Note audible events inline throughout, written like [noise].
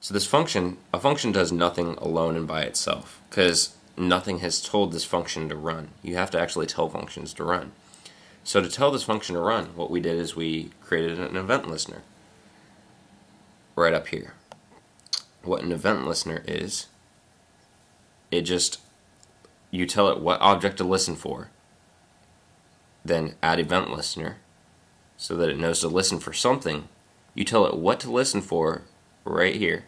So this function, a function does nothing alone and by itself because nothing has told this function to run. You have to actually tell functions to run. So to tell this function to run, what we did is we created an event listener right up here. What an event listener is, it just, you tell it what object to listen for, then add event listener so that it knows to listen for something. You tell it what to listen for right here.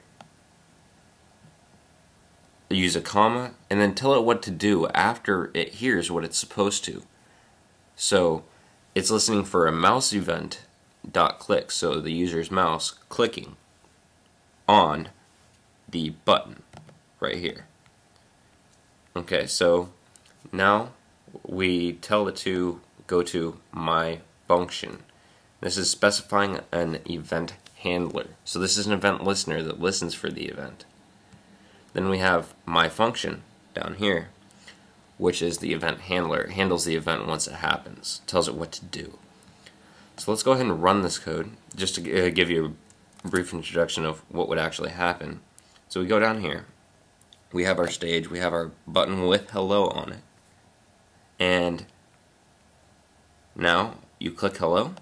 Use a comma and then tell it what to do after it hears what it's supposed to. So it's listening for a mouse event dot click, so the user's mouse clicking on the button right here. Okay, so now we tell it to go to my function. This is specifying an event handler. So this is an event listener that listens for the event. Then we have my function down here, which is the event handler. It handles the event once it happens, tells it what to do. So let's go ahead and run this code just to uh, give you a brief introduction of what would actually happen. So we go down here, we have our stage, we have our button with hello on it. And now you click hello,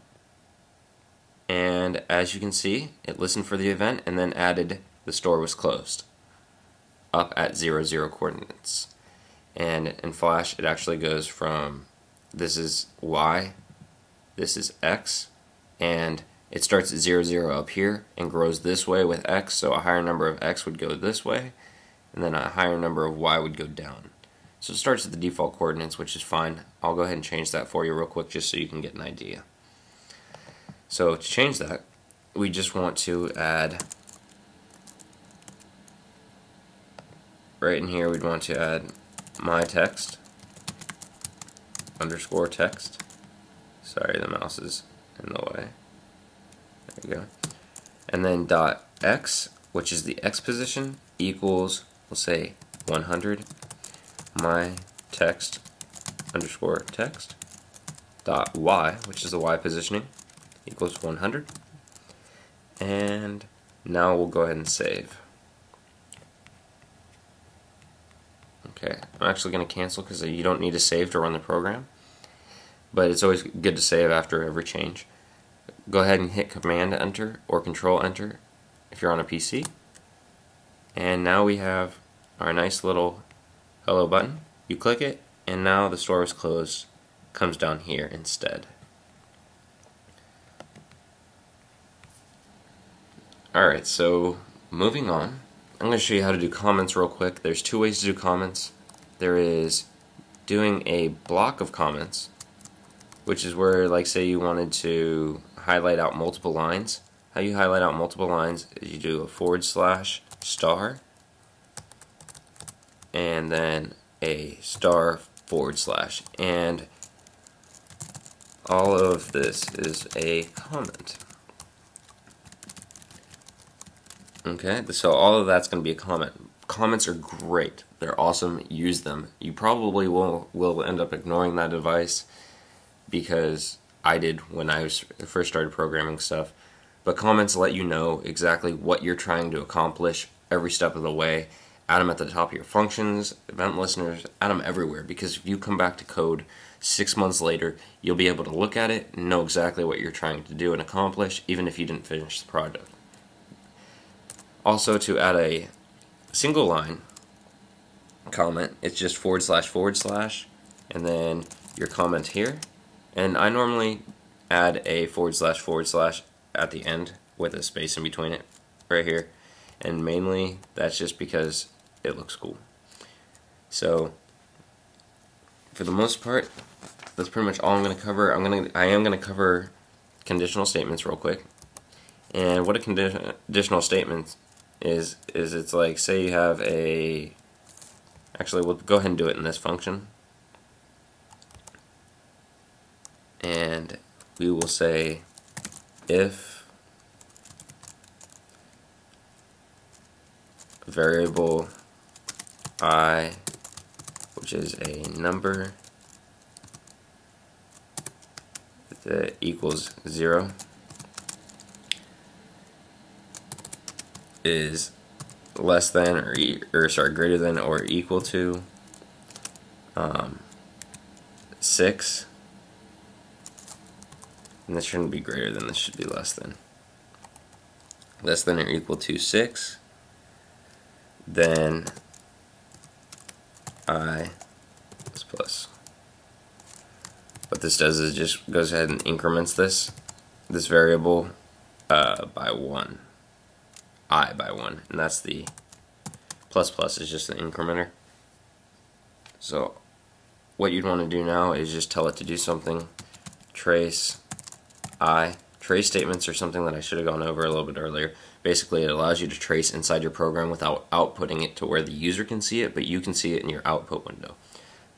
and as you can see, it listened for the event and then added the store was closed up at 0, 0 coordinates. And in Flash, it actually goes from this is Y, this is X, and it starts at 0, 0 up here and grows this way with X, so a higher number of X would go this way, and then a higher number of Y would go down. So it starts at the default coordinates, which is fine. I'll go ahead and change that for you real quick just so you can get an idea. So to change that, we just want to add right in here we'd want to add my text underscore text. Sorry the mouse is in the way. There you go. And then dot x which is the x position equals we'll say 100 my text underscore text. Dot y which is the y positioning equals 100 and now we'll go ahead and save Okay, I'm actually going to cancel because you don't need to save to run the program. But it's always good to save after every change. Go ahead and hit Command Enter or Control Enter if you're on a PC. And now we have our nice little hello button. You click it, and now the store is closed. Comes down here instead. Alright, so moving on. I'm going to show you how to do comments real quick. There's two ways to do comments. There is doing a block of comments, which is where, like, say you wanted to highlight out multiple lines. How you highlight out multiple lines is you do a forward slash star and then a star forward slash. And all of this is a comment. Okay, so all of that's going to be a comment. Comments are great. They're awesome. Use them. You probably will will end up ignoring that device because I did when I was first started programming stuff. But comments let you know exactly what you're trying to accomplish every step of the way. Add them at the top of your functions, event listeners, add them everywhere because if you come back to code six months later, you'll be able to look at it know exactly what you're trying to do and accomplish, even if you didn't finish the project. Also, to add a single line comment, it's just forward slash forward slash, and then your comment here. And I normally add a forward slash forward slash at the end with a space in between it, right here. And mainly, that's just because it looks cool. So, for the most part, that's pretty much all I'm going to cover. I'm going to, I am going to cover conditional statements real quick. And what a conditional statement is is it's like say you have a actually we'll go ahead and do it in this function. And we will say if variable i which is a number that equals zero is less than or, e or sorry greater than or equal to um, 6 and this shouldn't be greater than this should be less than. Less than or equal to 6 then i plus plus. What this does is just goes ahead and increments this this variable uh, by 1 i by 1 and that's the plus plus is just the incrementer. So what you'd want to do now is just tell it to do something. Trace i trace statements are something that I should have gone over a little bit earlier. Basically it allows you to trace inside your program without outputting it to where the user can see it but you can see it in your output window.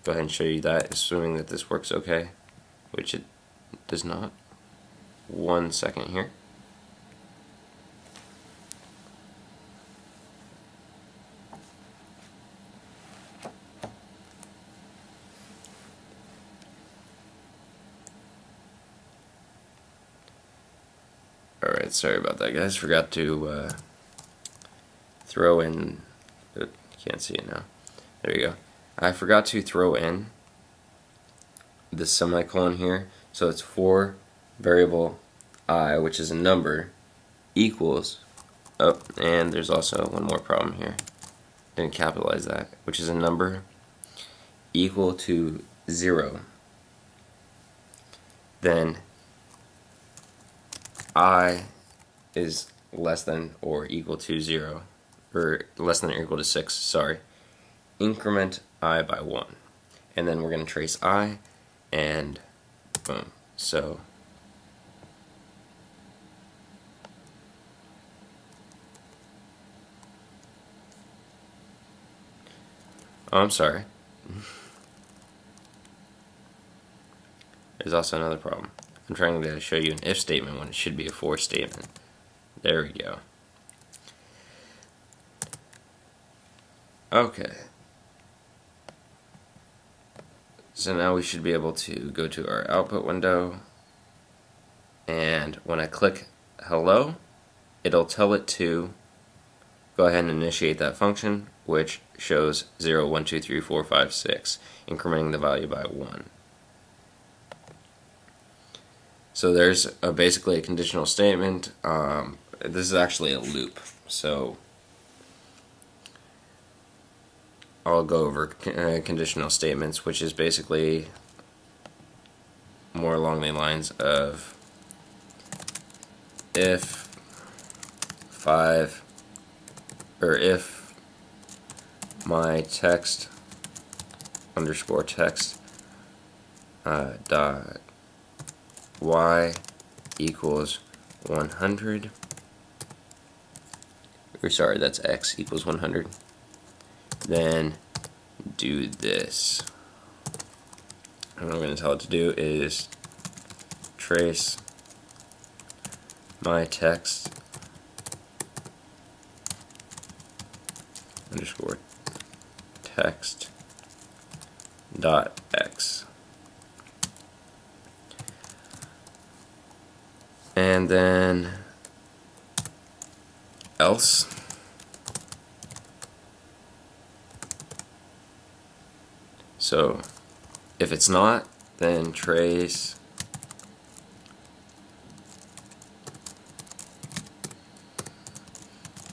Go ahead and show you that assuming that this works okay which it does not. One second here Alright, sorry about that guys. Forgot to uh, throw in, can't see it now. There you go. I forgot to throw in the semicolon here. So it's for variable i, which is a number, equals, oh, and there's also one more problem here. Didn't capitalize that, which is a number equal to 0. Then i is less than or equal to 0, or less than or equal to 6, sorry, increment i by 1. And then we're going to trace i, and boom. So, oh, I'm sorry. [laughs] There's also another problem. I'm trying to show you an if statement when it should be a for statement. There we go. Okay. So now we should be able to go to our output window and when I click hello it'll tell it to go ahead and initiate that function which shows 0, 1, 2, 3, 4, 5, 6 incrementing the value by 1. So there's a, basically a conditional statement. Um, this is actually a loop. So I'll go over uh, conditional statements, which is basically more along the lines of if 5 or if my text underscore text uh, dot y equals 100 or sorry that's x equals 100 then do this. And what I'm going to tell it to do is trace my text underscore text dot x and then else? So if it's not then trace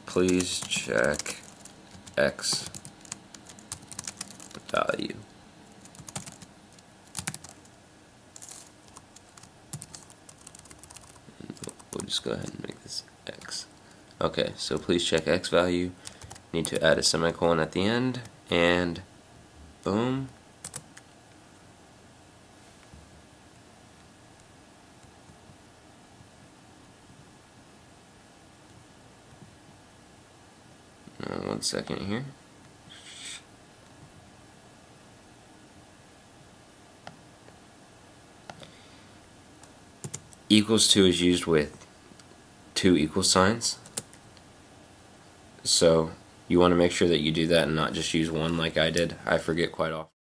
please check x value just go ahead and make this x. Okay, so please check x value. Need to add a semicolon at the end, and boom. Uh, one second here. Equals to is used with two equal signs. So you want to make sure that you do that and not just use one like I did. I forget quite often.